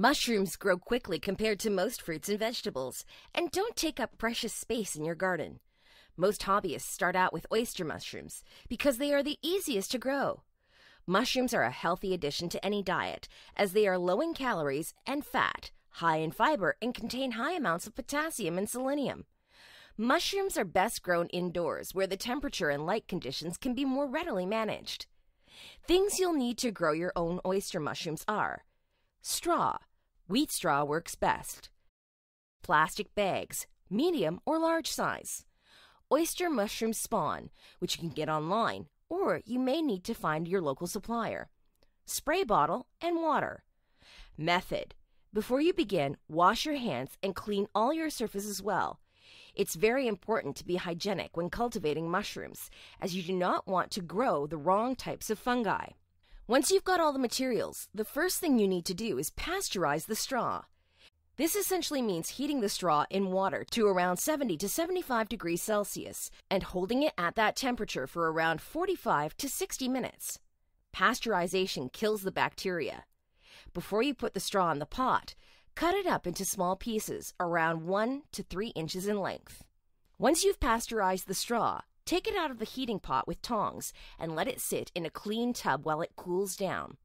Mushrooms grow quickly compared to most fruits and vegetables and don't take up precious space in your garden. Most hobbyists start out with oyster mushrooms because they are the easiest to grow. Mushrooms are a healthy addition to any diet as they are low in calories and fat, high in fiber, and contain high amounts of potassium and selenium. Mushrooms are best grown indoors where the temperature and light conditions can be more readily managed. Things you'll need to grow your own oyster mushrooms are straw, Wheat straw works best. Plastic bags, medium or large size. Oyster mushroom spawn, which you can get online, or you may need to find your local supplier. Spray bottle and water. Method. Before you begin, wash your hands and clean all your surfaces well. It's very important to be hygienic when cultivating mushrooms, as you do not want to grow the wrong types of fungi. Once you've got all the materials, the first thing you need to do is pasteurize the straw. This essentially means heating the straw in water to around 70 to 75 degrees Celsius and holding it at that temperature for around 45 to 60 minutes. Pasteurization kills the bacteria. Before you put the straw in the pot, cut it up into small pieces around 1 to 3 inches in length. Once you've pasteurized the straw, Take it out of the heating pot with tongs and let it sit in a clean tub while it cools down.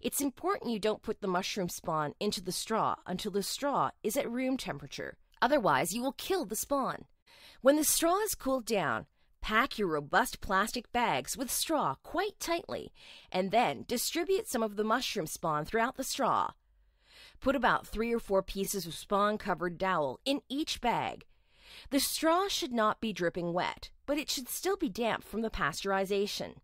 It's important you don't put the mushroom spawn into the straw until the straw is at room temperature. Otherwise, you will kill the spawn. When the straw is cooled down, pack your robust plastic bags with straw quite tightly and then distribute some of the mushroom spawn throughout the straw. Put about three or four pieces of spawn covered dowel in each bag the straw should not be dripping wet, but it should still be damp from the pasteurization.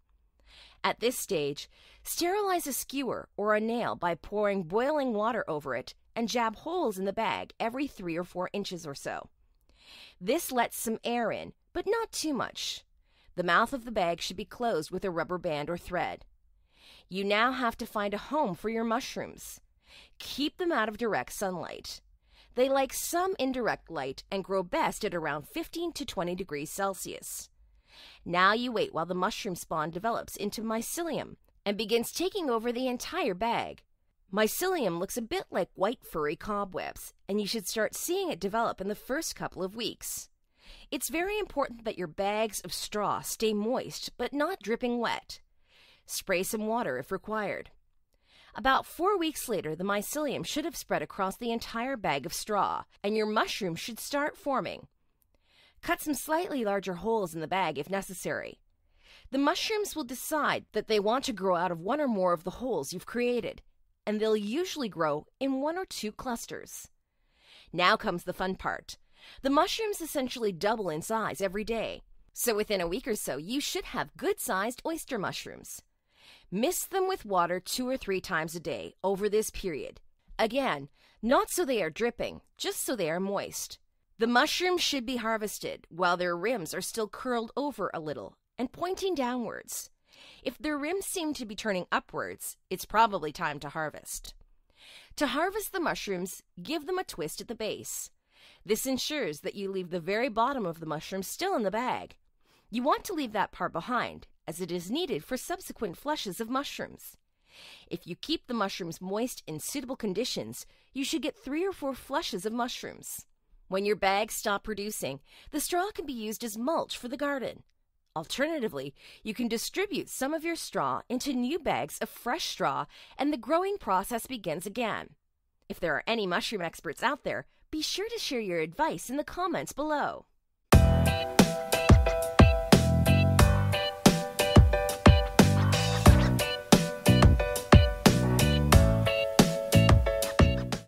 At this stage, sterilize a skewer or a nail by pouring boiling water over it and jab holes in the bag every three or four inches or so. This lets some air in, but not too much. The mouth of the bag should be closed with a rubber band or thread. You now have to find a home for your mushrooms. Keep them out of direct sunlight. They like some indirect light and grow best at around 15 to 20 degrees Celsius. Now you wait while the mushroom spawn develops into mycelium and begins taking over the entire bag. Mycelium looks a bit like white furry cobwebs, and you should start seeing it develop in the first couple of weeks. It's very important that your bags of straw stay moist but not dripping wet. Spray some water if required. About four weeks later, the mycelium should have spread across the entire bag of straw, and your mushroom should start forming. Cut some slightly larger holes in the bag if necessary. The mushrooms will decide that they want to grow out of one or more of the holes you've created, and they'll usually grow in one or two clusters. Now comes the fun part. The mushrooms essentially double in size every day, so within a week or so, you should have good sized oyster mushrooms. Mist them with water two or three times a day over this period. Again, not so they are dripping, just so they are moist. The mushrooms should be harvested while their rims are still curled over a little and pointing downwards. If their rims seem to be turning upwards, it's probably time to harvest. To harvest the mushrooms, give them a twist at the base. This ensures that you leave the very bottom of the mushroom still in the bag. You want to leave that part behind as it is needed for subsequent flushes of mushrooms. If you keep the mushrooms moist in suitable conditions, you should get three or four flushes of mushrooms. When your bags stop producing, the straw can be used as mulch for the garden. Alternatively, you can distribute some of your straw into new bags of fresh straw and the growing process begins again. If there are any mushroom experts out there, be sure to share your advice in the comments below.